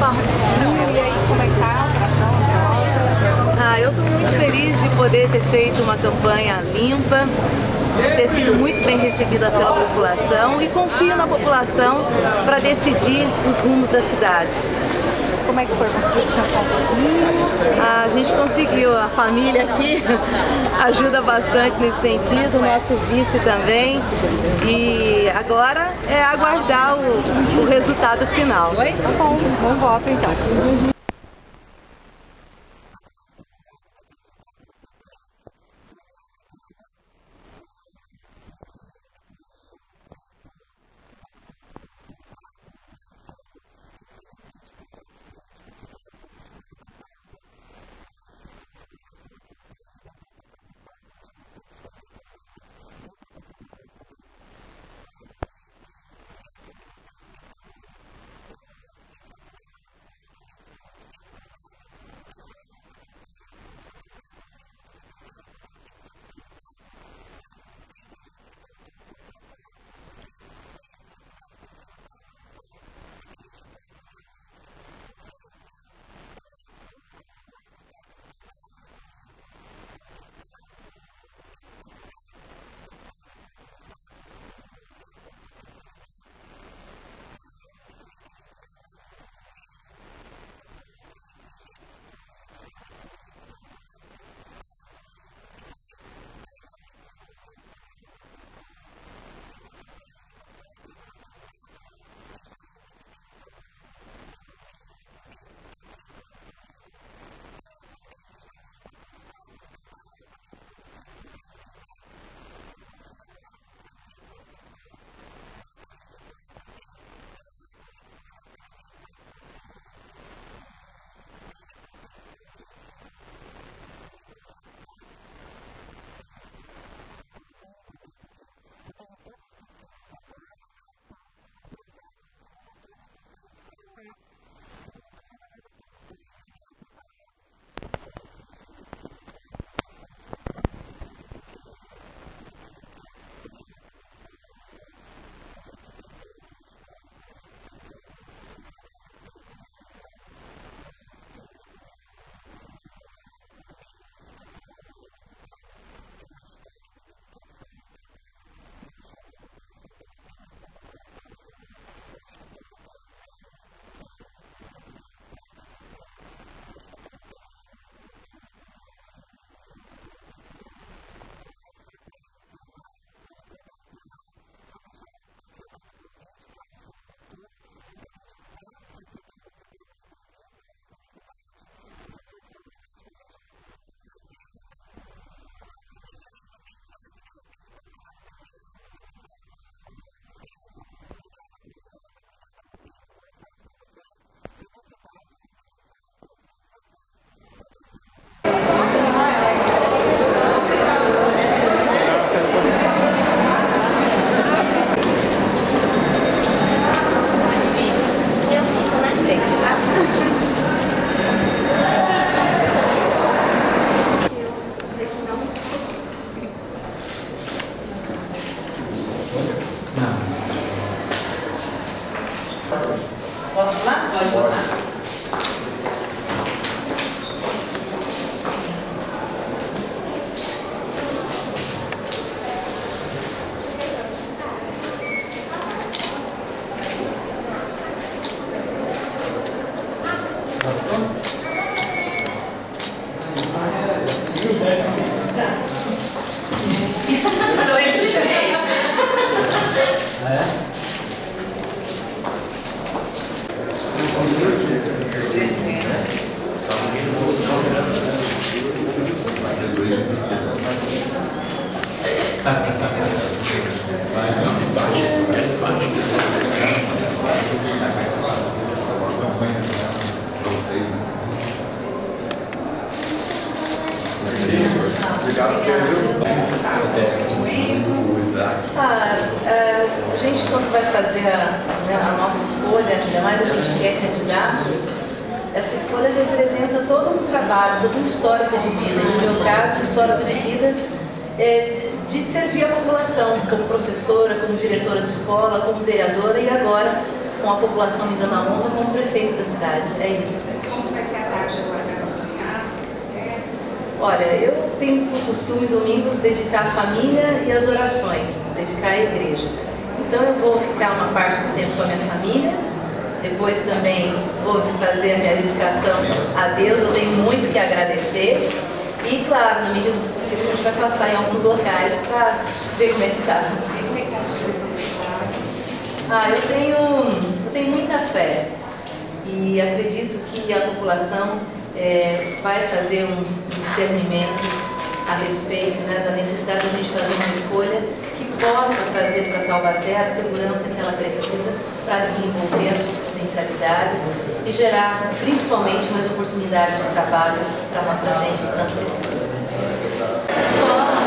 e aí como é que tá ah, eu estou muito feliz de poder ter feito uma campanha limpa, ter sido muito bem recebida pela população e confio na população para decidir os rumos da cidade. Como é que foi? Descansar um pouquinho? A gente conseguiu, a família aqui ajuda bastante nesse sentido, o nosso vice também. E agora é aguardar o, o resultado final. Tá bom, bom voto então. Posso lá? Pode botar. Ah, ah, a gente quando vai fazer a, né, a nossa escolha, ainda mais a gente que é candidato, essa escolha representa todo um trabalho, todo um histórico de vida. E no meu caso, histórico de vida é de servir a população como professora, como diretora de escola, como vereadora e agora com a população me dando a honra como prefeito da cidade. É isso. Como vai ser a tarde agora? Processo? Olha, eu tenho por costume domingo dedicar a família e as orações, dedicar a igreja. Então eu vou ficar uma parte do tempo com a minha família, depois também vou fazer a minha dedicação a Deus, eu tenho muito que agradecer. E claro, na medida do possível, a gente vai passar em alguns locais para ver como é que está. Ah, eu tenho, eu tenho muita fé. E acredito que a população é, vai fazer um discernimento a respeito né, da necessidade de a gente fazer uma escolha que possa trazer para Taubaté a segurança que ela precisa para desenvolver as suas potencialidades e gerar principalmente mais oportunidades de trabalho para a nossa gente que tanto precisa. Tchau,